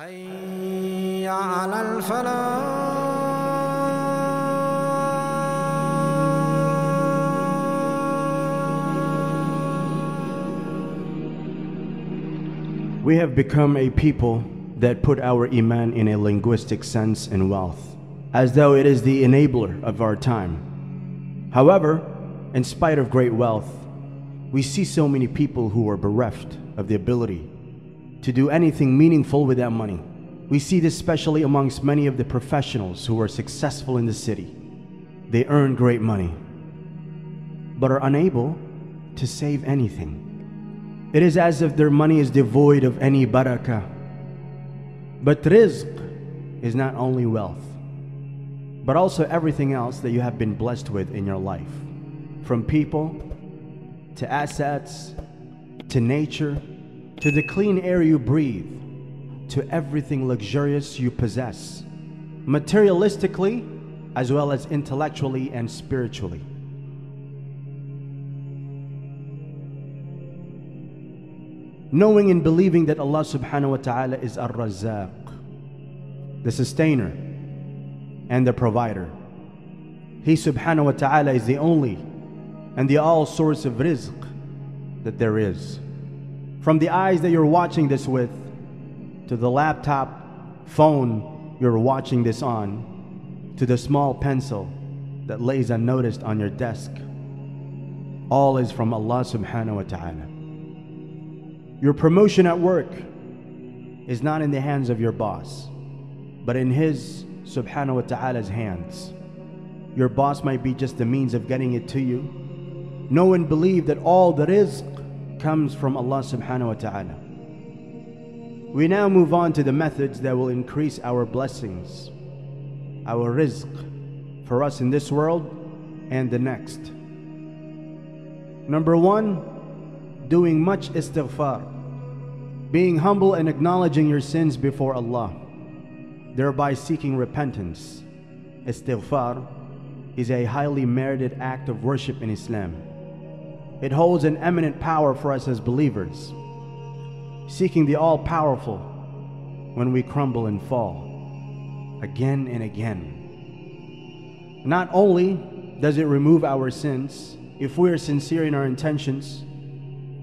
حي على الفلاح We have become a people that put our Iman in a linguistic sense and wealth, as though it is the enabler of our time. However, in spite of great wealth, we see so many people who are bereft of the ability to do anything meaningful with that money. We see this especially amongst many of the professionals who are successful in the city. They earn great money, but are unable to save anything. It is as if their money is devoid of any barakah. But rizq is not only wealth, but also everything else that you have been blessed with in your life. From people, to assets, to nature, to the clean air you breathe, to everything luxurious you possess, materialistically as well as intellectually and spiritually. knowing and believing that Allah subhanahu wa ta'ala is Ar-Razzaq, the sustainer and the provider. He subhanahu wa ta'ala is the only and the all source of rizq that there is. From the eyes that you're watching this with, to the laptop, phone you're watching this on, to the small pencil that lays unnoticed on your desk, all is from Allah subhanahu wa ta'ala. Your promotion at work is not in the hands of your boss, but in His subhanahu wa ta'ala's hands. Your boss might be just the means of getting it to you. Know and believe that all the rizq comes from Allah subhanahu wa ta'ala. We now move on to the methods that will increase our blessings, our rizq for us in this world and the next. Number one, doing much istighfar, being humble and acknowledging your sins before Allah, thereby seeking repentance. Istighfar is a highly merited act of worship in Islam. It holds an eminent power for us as believers, seeking the all powerful when we crumble and fall again and again. Not only does it remove our sins if we are sincere in our intentions,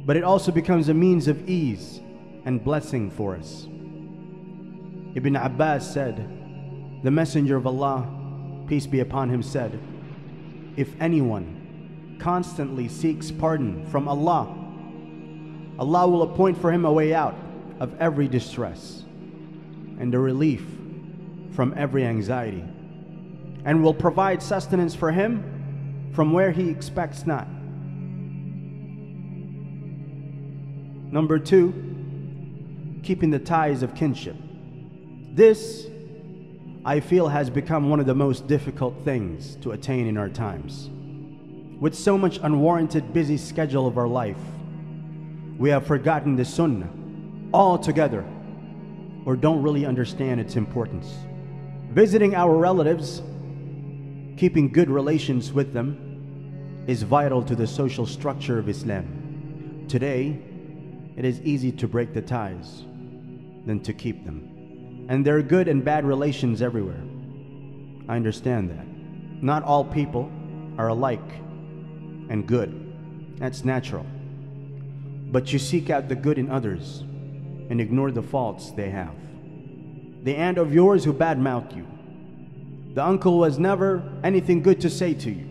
but it also becomes a means of ease and blessing for us. Ibn Abbas said, The Messenger of Allah, peace be upon him, said, If anyone constantly seeks pardon from Allah, Allah will appoint for him a way out of every distress and a relief from every anxiety, and will provide sustenance for him from where he expects not. Number two, keeping the ties of kinship. This, I feel, has become one of the most difficult things to attain in our times. With so much unwarranted busy schedule of our life, we have forgotten the sunnah altogether or don't really understand its importance. Visiting our relatives, keeping good relations with them, is vital to the social structure of Islam. Today, it is easy to break the ties than to keep them. And there are good and bad relations everywhere. I understand that. Not all people are alike and good. That's natural. But you seek out the good in others and ignore the faults they have. The aunt of yours who badmouthed you. The uncle was never anything good to say to you.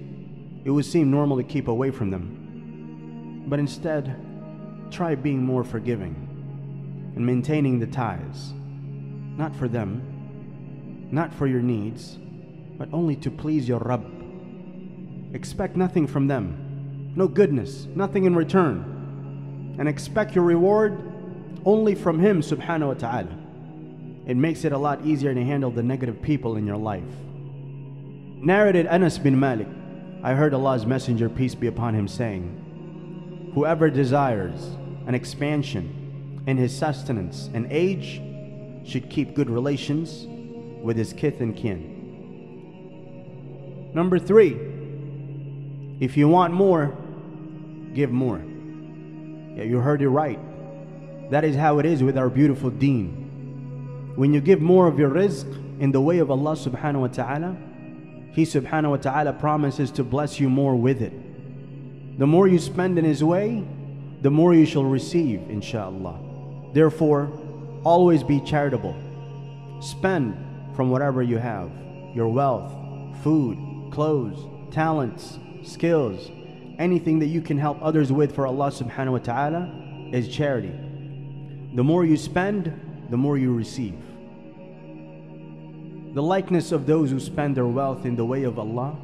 It would seem normal to keep away from them. But instead, try being more forgiving and maintaining the ties, not for them, not for your needs, but only to please your Rabb. Expect nothing from them, no goodness, nothing in return, and expect your reward only from Him subhanahu wa ta'ala. It makes it a lot easier to handle the negative people in your life. Narrated Anas bin Malik, I heard Allah's Messenger, peace be upon him, saying, Whoever desires an expansion in his sustenance and age should keep good relations with his kith and kin. Number three, if you want more, give more. Yeah, you heard it right. That is how it is with our beautiful deen. When you give more of your rizq in the way of Allah subhanahu wa ta'ala, He subhanahu wa ta'ala promises to bless you more with it. The more you spend in His way, the more you shall receive, insha'Allah. Therefore, always be charitable. Spend from whatever you have your wealth, food, clothes, talents, skills, anything that you can help others with for Allah subhanahu wa ta'ala is charity. The more you spend, the more you receive. The likeness of those who spend their wealth in the way of Allah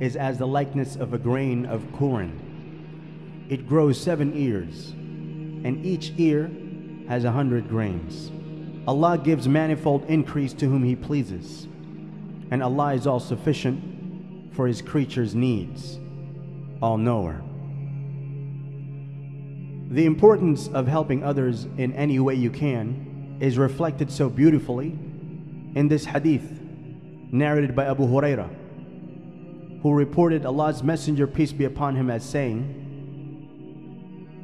is as the likeness of a grain of corn. It grows seven ears, and each ear has a hundred grains. Allah gives manifold increase to whom He pleases, and Allah is all sufficient for His creatures' needs, all knower. The importance of helping others in any way you can is reflected so beautifully in this hadith narrated by Abu Huraira, who reported Allah's Messenger, peace be upon him, as saying,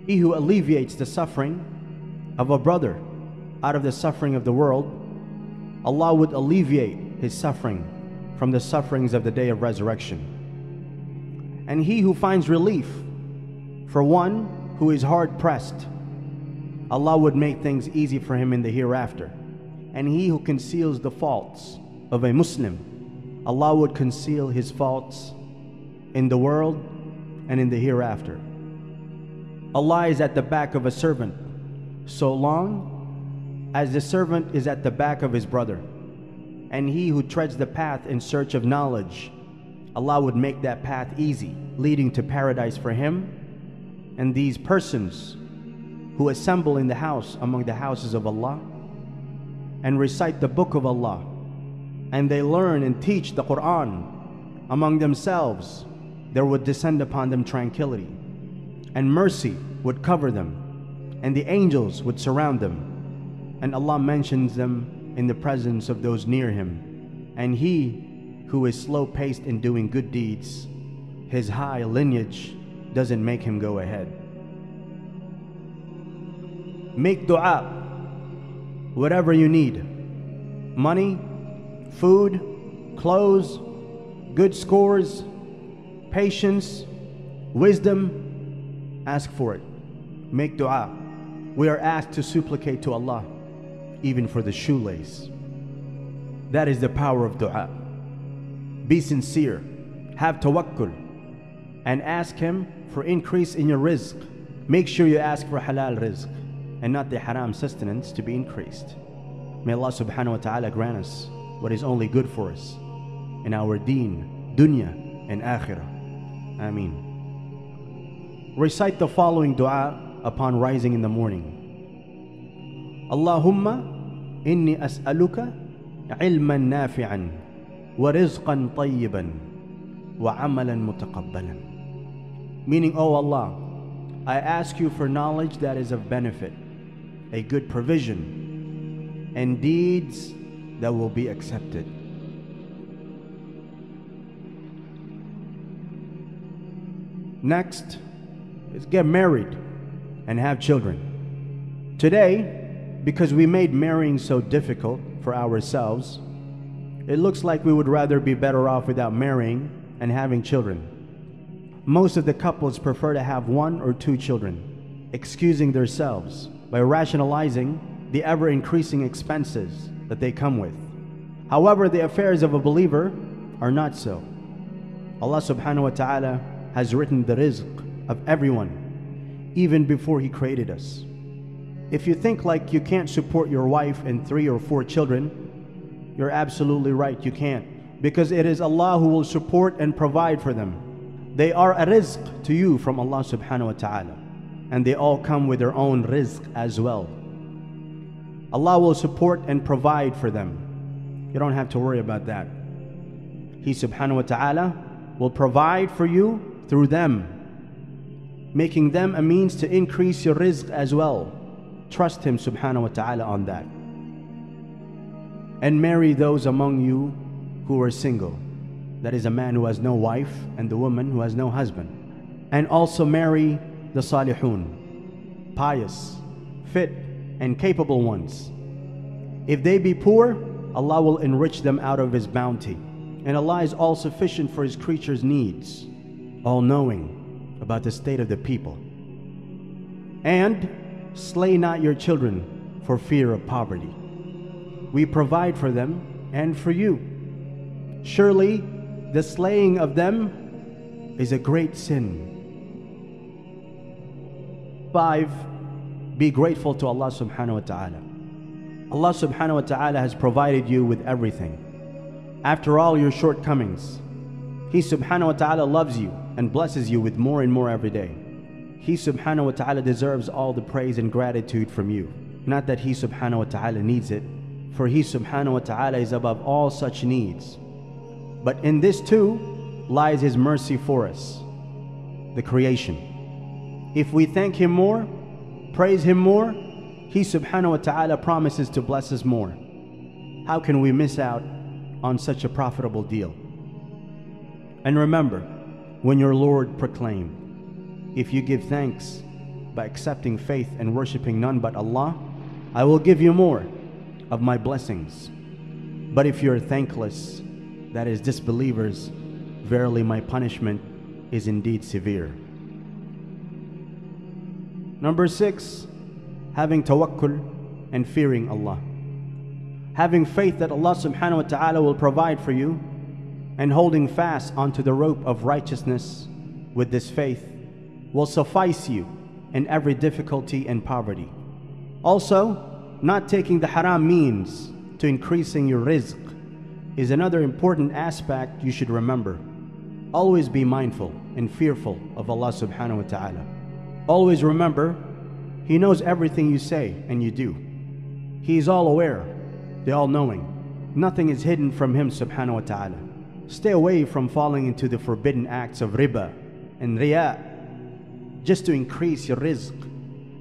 He who alleviates the suffering of a brother out of the suffering of the world, Allah would alleviate his suffering from the sufferings of the day of resurrection. And he who finds relief for one who is hard pressed, Allah would make things easy for him in the hereafter. And he who conceals the faults of a Muslim, Allah would conceal his faults in the world and in the hereafter. Allah is at the back of a servant so long as the servant is at the back of his brother. And he who treads the path in search of knowledge, Allah would make that path easy, leading to paradise for him. And these persons who assemble in the house among the houses of Allah and recite the book of Allah, and they learn and teach the Quran among themselves, there would descend upon them tranquility, and mercy would cover them and the angels would surround them. And Allah mentions them in the presence of those near Him. And He who is slow paced in doing good deeds, His high lineage doesn't make Him go ahead. Make dua, whatever you need money, food, clothes, good scores, patience, wisdom. Ask for it. Make dua we are asked to supplicate to Allah, even for the shoelace. That is the power of dua. Be sincere, have tawakkul, and ask Him for increase in your rizq. Make sure you ask for halal rizq and not the haram sustenance to be increased. May Allah subhanahu wa ta'ala grant us what is only good for us in our deen, dunya, and akhirah. Ameen. Recite the following dua upon rising in the morning. Allahumma inni as'aluka ilman nafi'an tayyiban wa amalan mutaqabbalan. Meaning, oh Allah, I ask you for knowledge that is of benefit, a good provision, and deeds that will be accepted. Next is get married and have children. Today, because we made marrying so difficult for ourselves, it looks like we would rather be better off without marrying and having children. Most of the couples prefer to have one or two children, excusing themselves by rationalizing the ever increasing expenses that they come with. However, the affairs of a believer are not so. Allah subhanahu wa ta'ala has written the rizq of everyone even before He created us. If you think like you can't support your wife and three or four children, you're absolutely right, you can't. Because it is Allah who will support and provide for them. They are a rizq to you from Allah subhanahu wa ta'ala. And they all come with their own rizq as well. Allah will support and provide for them. You don't have to worry about that. He subhanahu wa ta'ala will provide for you through them making them a means to increase your rizq as well. Trust Him subhanahu wa ta'ala on that. And marry those among you who are single. That is a man who has no wife and the woman who has no husband. And also marry the salihun, pious, fit, and capable ones. If they be poor, Allah will enrich them out of His bounty. And Allah is all sufficient for His creatures' needs, all knowing about the state of the people. And slay not your children for fear of poverty. We provide for them and for you. Surely the slaying of them is a great sin. 5. Be grateful to Allah subhanahu wa ta'ala. Allah subhanahu wa ta'ala has provided you with everything. After all your shortcomings, He subhanahu wa ta'ala loves you and blesses you with more and more every day. He subhanahu wa ta'ala deserves all the praise and gratitude from you. Not that He subhanahu wa ta'ala needs it, for He subhanahu wa ta'ala is above all such needs. But in this too lies His mercy for us, the creation. If we thank Him more, praise Him more, He subhanahu wa ta'ala promises to bless us more. How can we miss out on such a profitable deal? And remember, when your Lord proclaimed, If you give thanks by accepting faith and worshiping none but Allah, I will give you more of my blessings. But if you're thankless, that is, disbelievers, verily my punishment is indeed severe. Number six, having tawakkul and fearing Allah. Having faith that Allah subhanahu wa ta'ala will provide for you and holding fast onto the rope of righteousness with this faith will suffice you in every difficulty and poverty. Also, not taking the haram means to increasing your rizq is another important aspect you should remember. Always be mindful and fearful of Allah subhanahu wa ta'ala. Always remember, He knows everything you say and you do. He is all aware, the all knowing. Nothing is hidden from Him subhanahu wa ta'ala. Stay away from falling into the forbidden acts of riba and riya just to increase your rizq.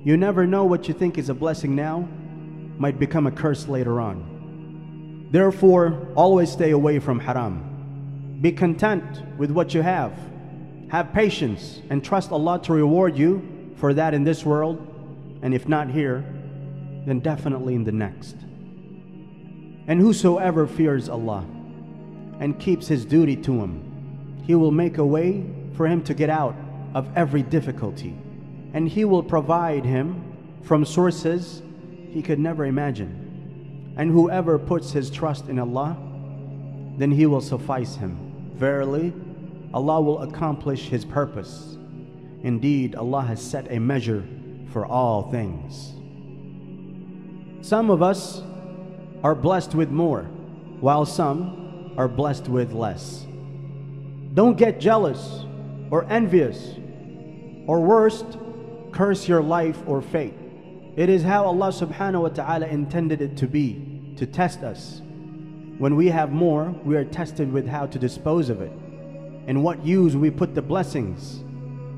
You never know what you think is a blessing now might become a curse later on. Therefore, always stay away from haram. Be content with what you have. Have patience and trust Allah to reward you for that in this world, and if not here, then definitely in the next. And whosoever fears Allah and keeps his duty to Him, He will make a way for him to get out of every difficulty, and He will provide him from sources he could never imagine. And whoever puts his trust in Allah, then He will suffice him. Verily, Allah will accomplish His purpose. Indeed, Allah has set a measure for all things. Some of us are blessed with more, while some are blessed with less. Don't get jealous or envious, or worst, curse your life or fate. It is how Allah subhanahu wa ta'ala intended it to be, to test us. When we have more, we are tested with how to dispose of it and what use we put the blessings.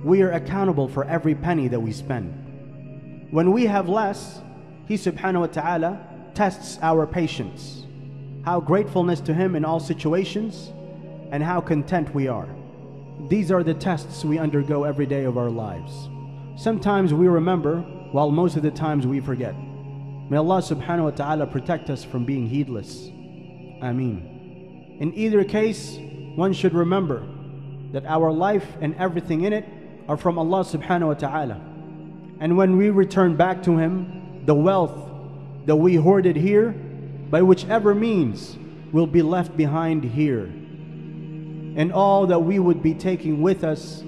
We are accountable for every penny that we spend. When we have less, He subhanahu wa ta'ala tests our patience, how gratefulness to Him in all situations, and how content we are. These are the tests we undergo every day of our lives. Sometimes we remember, while most of the times we forget. May Allah subhanahu wa ta'ala protect us from being heedless. Ameen. In either case, one should remember that our life and everything in it are from Allah subhanahu wa ta'ala. And when we return back to Him, the wealth that we hoarded here, by whichever means, will be left behind here. And all that we would be taking with us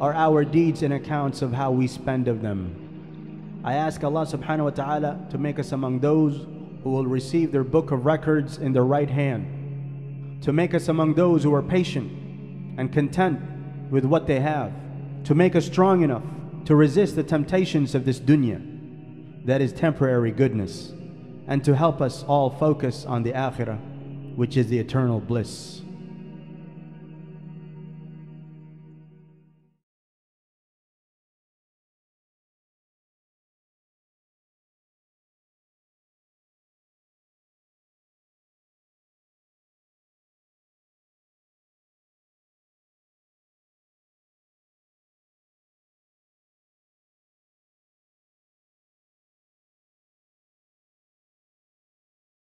are our deeds and accounts of how we spend of them. I ask Allah subhanahu wa ta'ala to make us among those who will receive their book of records in their right hand, to make us among those who are patient and content with what they have, to make us strong enough to resist the temptations of this dunya, that is temporary goodness, and to help us all focus on the akhirah, which is the eternal bliss.